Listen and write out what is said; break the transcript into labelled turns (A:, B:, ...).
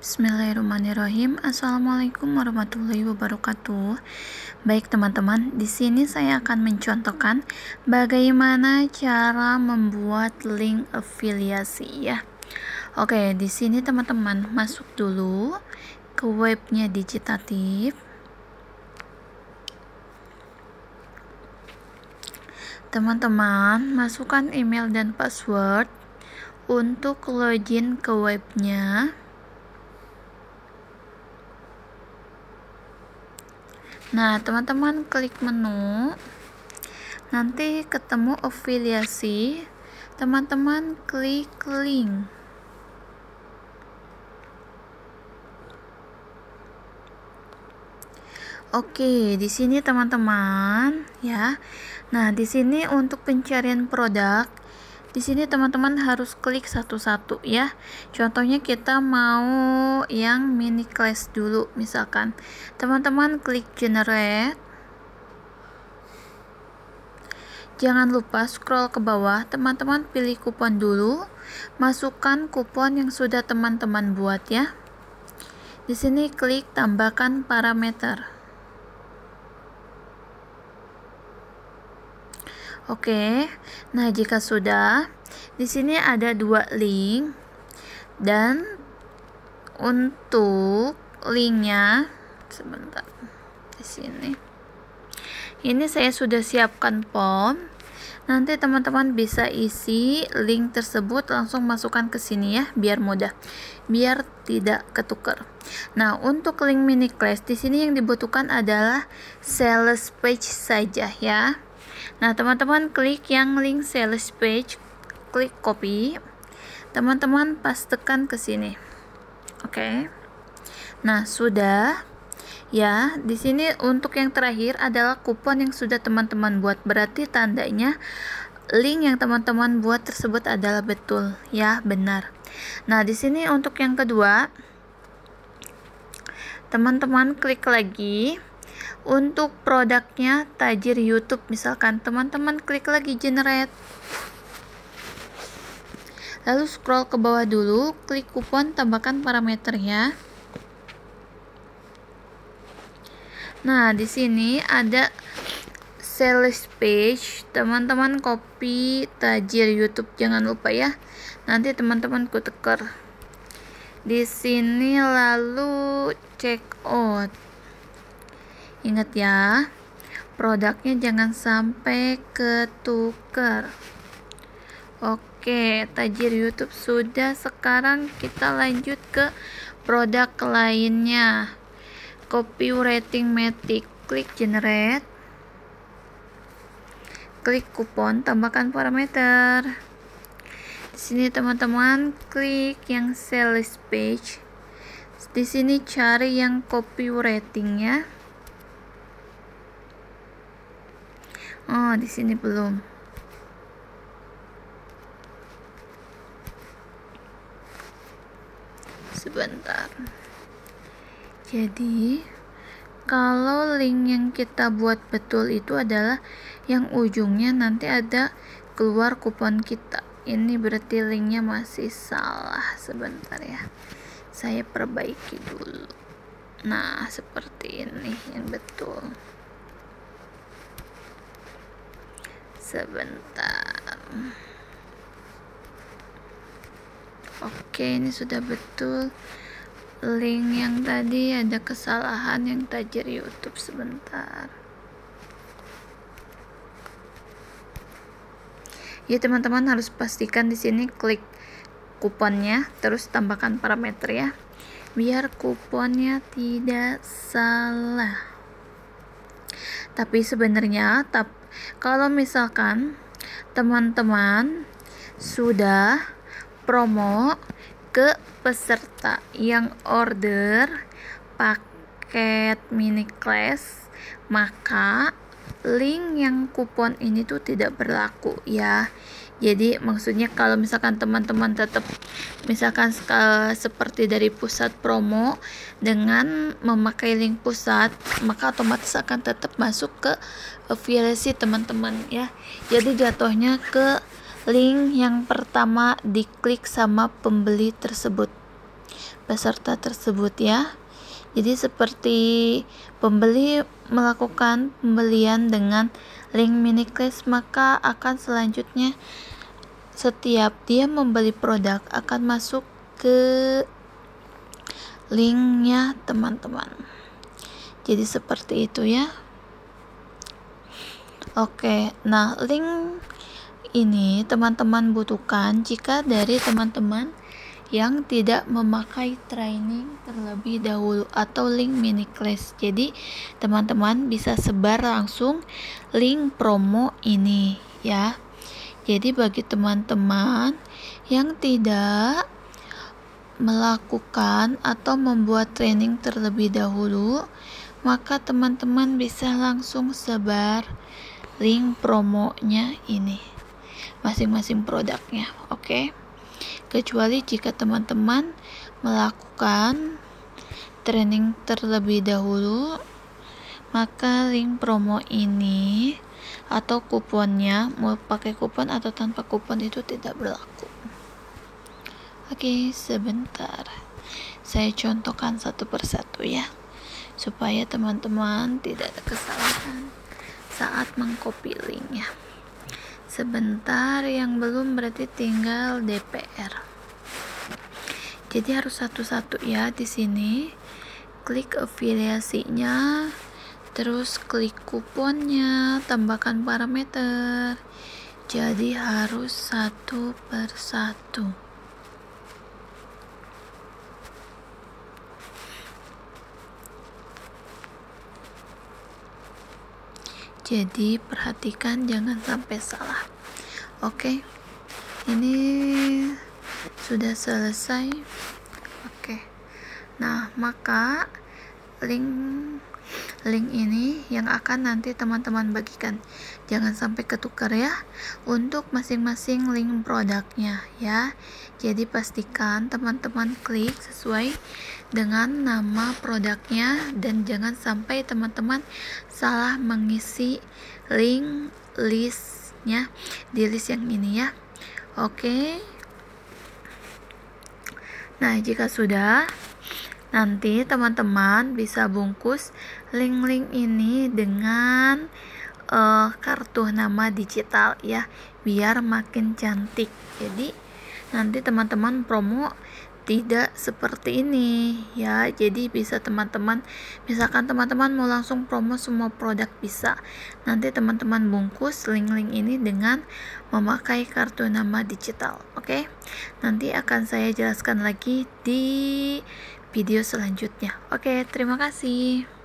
A: Bismillahirrahmanirrahim. Assalamualaikum warahmatullahi wabarakatuh. Baik teman-teman, di sini saya akan mencontohkan bagaimana cara membuat link afiliasi ya. Oke, di sini teman-teman masuk dulu ke webnya Digitatif. Teman-teman, masukkan email dan password untuk login ke webnya. Nah, teman-teman klik menu. Nanti ketemu afiliasi. Teman-teman klik link. Oke, di sini teman-teman ya. Nah, di sini untuk pencarian produk di sini teman-teman harus klik satu-satu ya. Contohnya kita mau yang mini class dulu misalkan. Teman-teman klik generate. Jangan lupa scroll ke bawah, teman-teman pilih kupon dulu. Masukkan kupon yang sudah teman-teman buat ya. Di sini klik tambahkan parameter. Oke, nah jika sudah, di sini ada dua link dan untuk linknya sebentar di sini. Ini saya sudah siapkan form. Nanti teman-teman bisa isi link tersebut langsung masukkan ke sini ya, biar mudah, biar tidak ketukar. Nah, untuk link mini class di sini yang dibutuhkan adalah sales page saja ya. Nah, teman-teman klik yang link sales page, klik copy. Teman-teman pastekan ke sini. Oke. Okay. Nah, sudah. Ya, di sini untuk yang terakhir adalah kupon yang sudah teman-teman buat. Berarti tandanya link yang teman-teman buat tersebut adalah betul, ya, benar. Nah, di sini untuk yang kedua, teman-teman klik lagi untuk produknya tajir YouTube. Misalkan teman-teman klik lagi generate. Lalu scroll ke bawah dulu klik kupon tambahkan parameter ya nah di sini ada sales page. Teman-teman copy tajir YouTube jangan lupa ya. Nanti teman-teman ku teker di sini lalu check out Ingat ya, produknya jangan sampai ketuker. Oke, tajir YouTube sudah. Sekarang kita lanjut ke produk lainnya. Copywriting Matic. Klik generate. Klik kupon, tambahkan parameter. Di sini teman-teman klik yang sales page. Di sini cari yang copywriting ya. Oh, di sini belum. Sebentar. Jadi, kalau link yang kita buat betul itu adalah yang ujungnya nanti ada keluar kupon kita. Ini berarti linknya masih salah. Sebentar ya. Saya perbaiki dulu. Nah, seperti ini yang betul. Sebentar. Oke ini sudah betul. Link yang tadi ada kesalahan yang tajir YouTube sebentar. Ya teman-teman harus pastikan di sini klik kuponnya terus tambahkan parameter ya. Biar kuponnya tidak salah. Tapi sebenarnya tapi kalau misalkan teman-teman sudah promo ke peserta yang order paket mini class maka link yang kupon ini tuh tidak berlaku ya jadi maksudnya kalau misalkan teman-teman tetap misalkan uh, seperti dari pusat promo dengan memakai link pusat maka otomatis akan tetap masuk ke afiliasi teman-teman ya jadi jatuhnya ke link yang pertama diklik sama pembeli tersebut peserta tersebut ya. Jadi seperti pembeli melakukan pembelian dengan link mini class maka akan selanjutnya setiap dia membeli produk akan masuk ke linknya teman-teman. Jadi seperti itu ya. Oke, nah link ini teman-teman butuhkan jika dari teman-teman yang tidak memakai training terlebih dahulu atau link mini class. Jadi, teman-teman bisa sebar langsung link promo ini ya. Jadi, bagi teman-teman yang tidak melakukan atau membuat training terlebih dahulu, maka teman-teman bisa langsung sebar link promonya ini masing-masing produknya oke okay? Kecuali jika teman-teman melakukan training terlebih dahulu maka link promo ini atau kuponnya mau pakai kupon atau tanpa kupon itu tidak berlaku. Oke sebentar. Saya contohkan satu persatu ya supaya teman-teman tidak ada kesalahan saat mengcopy linknya sebentar yang belum berarti tinggal DPR jadi harus satu-satu ya di sini. Klik afiliasinya terus klik kuponnya tambahkan parameter. Jadi harus satu persatu jadi perhatikan jangan sampai salah. Oke? Ini sudah selesai. Oke. Nah maka link link ini yang akan nanti teman-teman bagikan. Jangan sampai ketukar ya untuk masing-masing link produknya ya. Jadi pastikan teman-teman klik sesuai dengan nama produknya dan jangan sampai teman-teman salah mengisi link listnya di list yang ini ya. Oke. Nah jika sudah nanti teman-teman bisa bungkus link-link ini dengan uh, kartu nama digital ya biar makin cantik. Jadi nanti teman-teman promo tidak seperti ini. Ya jadi bisa teman-teman misalkan teman-teman mau langsung promo semua produk bisa. Nanti teman-teman bungkus link-link ini dengan memakai kartu nama digital oke? Okay? nanti akan saya jelaskan lagi di video selanjutnya oke? Okay, terima kasih